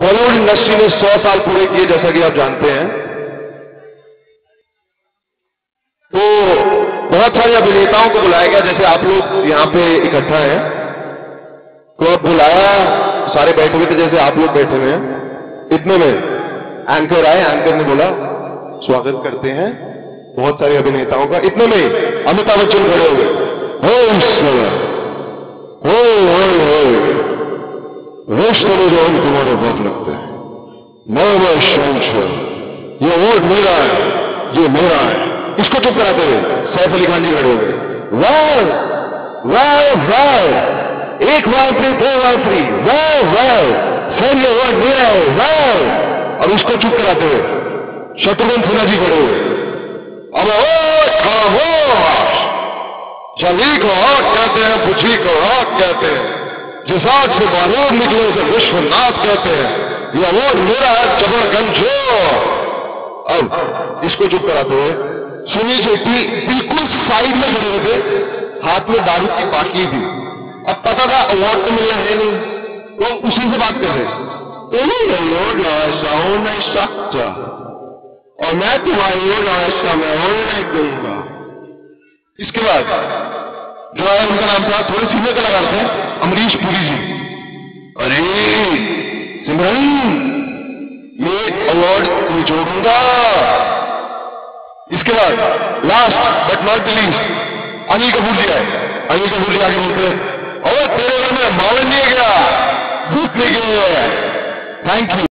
Bollywood industry ने सौ साल पूरे किए, जैसा कि आप जानते हैं। तो बहुत सारे अभिनेताओं को बुलाया गया, जैसे आप लोग यहाँ पे इकट्ठा हैं। तो अब बुलाया, सारे बैठे हुए थे, जैसे आप लोग बैठे हुए हैं। इतने में एंकर आए एंकर ने बोला, स्वागत करते हैं बहुत सारे अभिनेताओं का। इतने में अमिताभ बच्चन खड़े हो गए। रिश्ते में जो हम तुम्हारे बहुत लगते हैं मैं शंकर ये वोट मेरा है ये मेरा है इसको चुप कराते हुए सैफ अली खान जी खड़े हो गए वाह वाह एक वाह फ्री दो वाह फ्री वाह वाह सर वोट मेरा है वाह और उसको चुप कराते हुए शत्रुघ्न सिन्हा जी खड़े हुए अब खामोश जली को आग कहते हैं को आग कहते हैं जिस आग से बारूद निकले उसे विश्वनाथ कहते हैं। यह वोट मेरा है जबरगंज अब इसको चुप कराते हुए सुनील शेट्टी बिल्कुल साइड में खड़े थे हाथ में दारू की बाकी थी। अब पता था अवार्ड तो मिलना है नहीं। तो उसी से बात कर रहे हो। और मैं तुम्हारी ओर ऐसा, मैं होने नहीं दूँगा इसके बाद जो है उनका नाम था, थोड़े सीनियर कलाकार थे अमरीश पुरी जी। अरे, सिमरन, ये अवार्ड तुम्हें जोड़ूँगा। इसके बाद last but not the least Anil Kapoor ji आए। अनिल कपूर जी आगे बोलते हैं। और तेरे घर में मावन नहीं गया भूत नहीं लिए थैंक यू